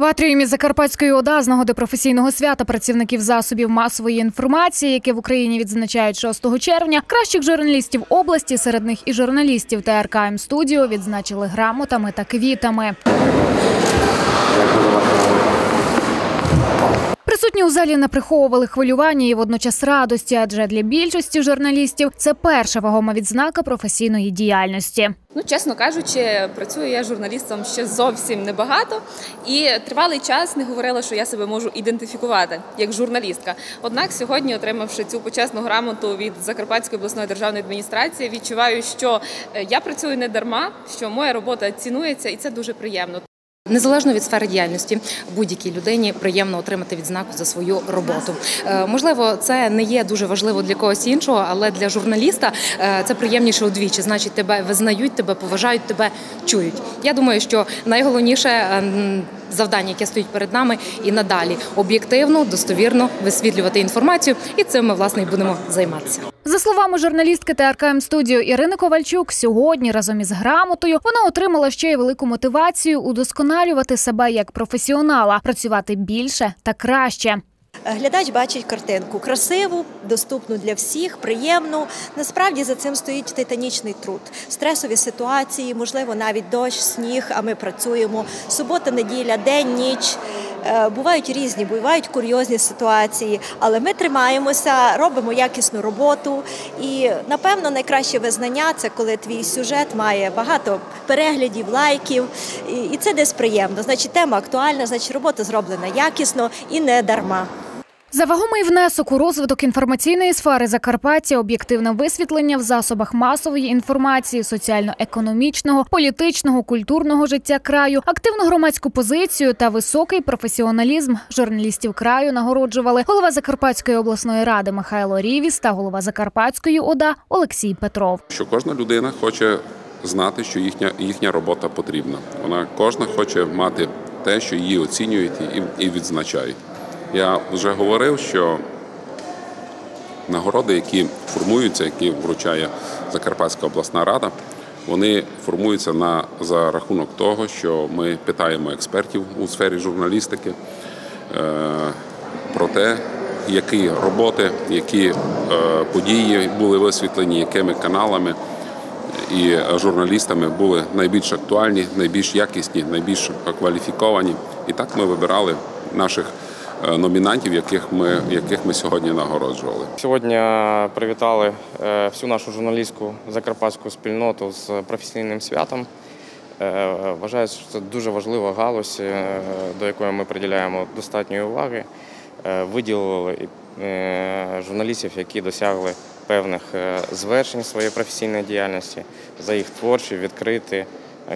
В атріумі Закарпатської ОДА з нагоди професійного свята працівників засобів масової інформації, яке в Україні відзначають 6 червня, кращих журналістів області, серед них і журналістів ТРК М студіо відзначили грамотами та квітами. Присутні у залі не приховували хвилювання і водночас радості, адже для більшості журналістів це перша вагома відзнака професійної діяльності. Ну, чесно кажучи, працюю я журналістом ще зовсім небагато, і тривалий час не говорила, що я себе можу ідентифікувати як журналістка. Однак сьогодні, отримавши цю почесну грамоту від Закарпатської обласної державної адміністрації, відчуваю, що е, я працюю не дарма, що моя робота цінується, і це дуже приємно. Незалежно від сфери діяльності, будь-якій людині приємно отримати відзнаку за свою роботу. Е, Можливо, це не є дуже важливо для когось іншого, але для журналіста е, це приємніше удвічі. Значить, тебе визнають, тебе поважають, тебе чують. Я думаю, що найголовніше е, м, завдання, яке стоїть перед нами, і надалі об'єктивно, достовірно висвітлювати інформацію, і цим ми власне і будемо займатися. За словами журналістки ТРК М студіо Ірини Ковальчук, сьогодні разом із грамотою вона отримала ще й велику мотивацію удосконалювати себе як професіонала, працювати більше та краще. Глядач бачить картинку красиву, доступну для всіх, приємну. Насправді за цим стоїть титанічний труд, стресові ситуації, можливо, навіть дощ, сніг. А ми працюємо субота, неділя, день, ніч. Е, Бувають різні, бувають курйозні ситуації, але ми тримаємося, робимо якісну роботу. І напевно найкраще визнання це коли твій сюжет має багато переглядів, лайків, і це десь приємно. Значить, тема актуальна, значить, робота зроблена якісно і не дарма. За вагомий внесок у розвиток інформаційної сфери Закарпаття, об'єктивне висвітлення в засобах масової інформації, соціально-економічного, політичного, культурного життя краю, активну громадську позицію та високий професіоналізм журналістів краю нагороджували голова Закарпатської обласної ради Михайло Рівіс та голова Закарпатської ОДА Олексій Петров. що кожна людина хоче знати, що їхня, їхня робота потрібна. Вона кожна хоче мати те, що її оцінюють і, відзначають. Я вже говорив, що нагороди, які формуються, які вручає Закарпатська обласна рада, вони формуються на за рахунок того, що ми питаємо експертів у сфері журналістики е, про те, які роботи, які е, події були висвітлені, якими каналами і журналістами були найбільш актуальні, найбільш якісні, найбільш кваліфіковані. І так ми вибирали наших номінантів, яких ми, яких ми сьогодні нагороджували. Сьогодні е, привітали е, всю нашу журналістську закарпатську спільноту з професійним святом. Е, Вважаю, що це дуже важлива галузь, е, до якої ми приділяємо достатньої уваги. Е, Виділили е, журналістів, які досягли певних е, звершень своєї професійної діяльності за їх творчі, відкриті, е,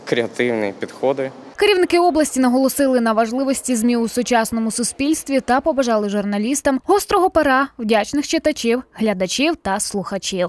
креативні підходи. Керівники області наголосили на важливості ЗМІ у сучасному суспільстві та побажали журналістам гострого пера, вдячних читачів, глядачів та слухачів.